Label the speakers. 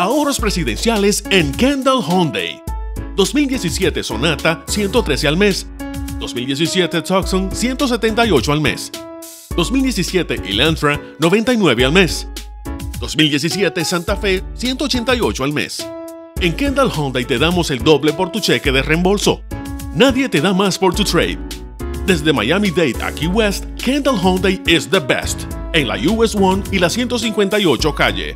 Speaker 1: Ahorros presidenciales en Kendall Hyundai. 2017 Sonata 113 al mes. 2017 Tucson 178 al mes. 2017 Elantra 99 al mes. 2017 Santa Fe 188 al mes. En Kendall Hyundai te damos el doble por tu cheque de reembolso. Nadie te da más por tu trade. Desde Miami-Dade a Key West, Kendall Hyundai is the best. En la US 1 y la 158 calle.